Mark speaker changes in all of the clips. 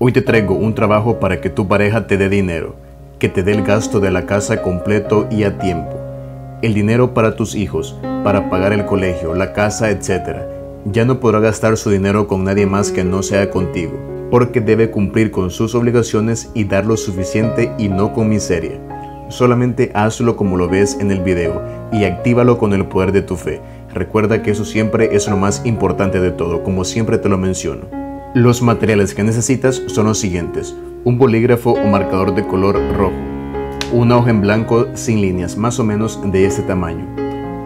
Speaker 1: Hoy te traigo un trabajo para que tu pareja te dé dinero, que te dé el gasto de la casa completo y a tiempo. El dinero para tus hijos, para pagar el colegio, la casa, etc. Ya no podrá gastar su dinero con nadie más que no sea contigo, porque debe cumplir con sus obligaciones y dar lo suficiente y no con miseria. Solamente hazlo como lo ves en el video y actívalo con el poder de tu fe. Recuerda que eso siempre es lo más importante de todo, como siempre te lo menciono. Los materiales que necesitas son los siguientes. Un bolígrafo o marcador de color rojo. Una hoja en blanco sin líneas, más o menos de este tamaño.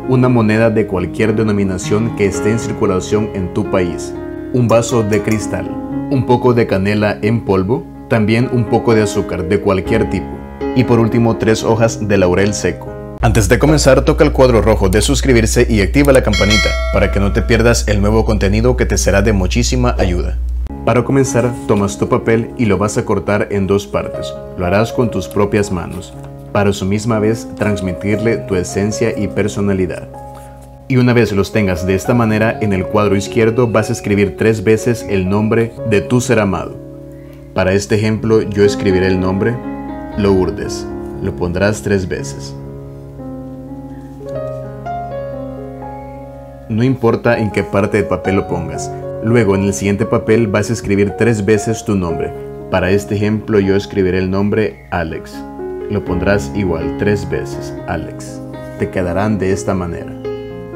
Speaker 1: Una moneda de cualquier denominación que esté en circulación en tu país. Un vaso de cristal. Un poco de canela en polvo. También un poco de azúcar de cualquier tipo. Y por último, tres hojas de laurel seco. Antes de comenzar, toca el cuadro rojo de suscribirse y activa la campanita para que no te pierdas el nuevo contenido que te será de muchísima ayuda. Para comenzar, tomas tu papel y lo vas a cortar en dos partes. Lo harás con tus propias manos, para su misma vez transmitirle tu esencia y personalidad. Y una vez los tengas de esta manera, en el cuadro izquierdo vas a escribir tres veces el nombre de tu ser amado. Para este ejemplo, yo escribiré el nombre Lourdes. Lo pondrás tres veces. No importa en qué parte del papel lo pongas, Luego en el siguiente papel vas a escribir tres veces tu nombre. Para este ejemplo yo escribiré el nombre Alex. Lo pondrás igual tres veces, Alex. Te quedarán de esta manera.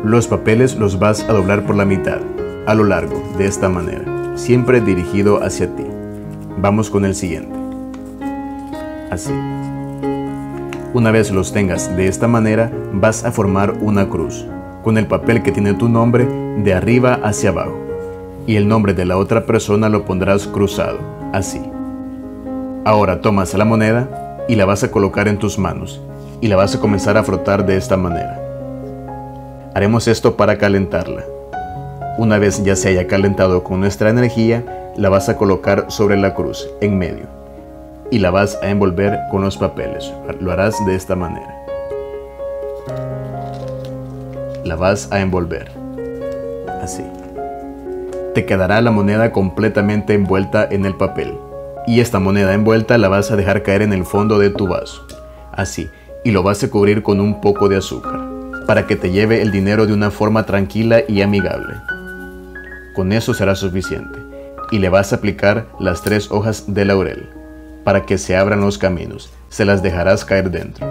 Speaker 1: Los papeles los vas a doblar por la mitad, a lo largo, de esta manera, siempre dirigido hacia ti. Vamos con el siguiente. Así. Una vez los tengas de esta manera, vas a formar una cruz, con el papel que tiene tu nombre de arriba hacia abajo y el nombre de la otra persona lo pondrás cruzado, así. Ahora tomas la moneda y la vas a colocar en tus manos y la vas a comenzar a frotar de esta manera. Haremos esto para calentarla. Una vez ya se haya calentado con nuestra energía, la vas a colocar sobre la cruz, en medio, y la vas a envolver con los papeles. Lo harás de esta manera. La vas a envolver, así te quedará la moneda completamente envuelta en el papel. Y esta moneda envuelta la vas a dejar caer en el fondo de tu vaso. Así. Y lo vas a cubrir con un poco de azúcar. Para que te lleve el dinero de una forma tranquila y amigable. Con eso será suficiente. Y le vas a aplicar las tres hojas de laurel. Para que se abran los caminos. Se las dejarás caer dentro.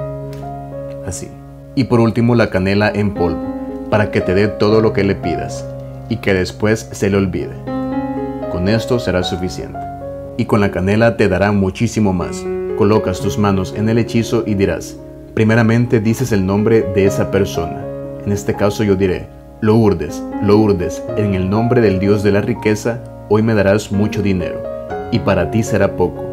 Speaker 1: Así. Y por último la canela en polvo. Para que te dé todo lo que le pidas y que después se le olvide. Con esto será suficiente. Y con la canela te dará muchísimo más. Colocas tus manos en el hechizo y dirás, primeramente dices el nombre de esa persona. En este caso yo diré, Lourdes, Lourdes, en el nombre del Dios de la riqueza, hoy me darás mucho dinero, y para ti será poco,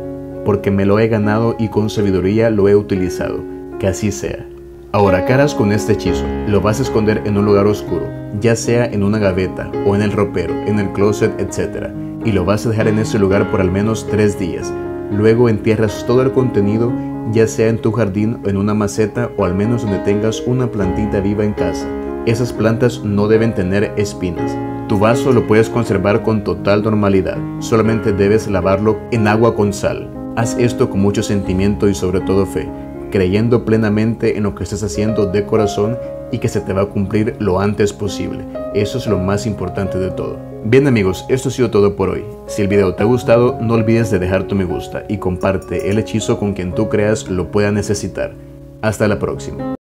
Speaker 1: porque me lo he ganado y con sabiduría lo he utilizado, que así sea. Ahora, ¿qué harás con este hechizo? Lo vas a esconder en un lugar oscuro, ya sea en una gaveta o en el ropero, en el closet, etc. Y lo vas a dejar en ese lugar por al menos tres días. Luego entierras todo el contenido, ya sea en tu jardín o en una maceta o al menos donde tengas una plantita viva en casa. Esas plantas no deben tener espinas. Tu vaso lo puedes conservar con total normalidad, solamente debes lavarlo en agua con sal. Haz esto con mucho sentimiento y sobre todo fe creyendo plenamente en lo que estás haciendo de corazón y que se te va a cumplir lo antes posible. Eso es lo más importante de todo. Bien amigos, esto ha sido todo por hoy. Si el video te ha gustado, no olvides de dejar tu me gusta y comparte el hechizo con quien tú creas lo pueda necesitar. Hasta la próxima.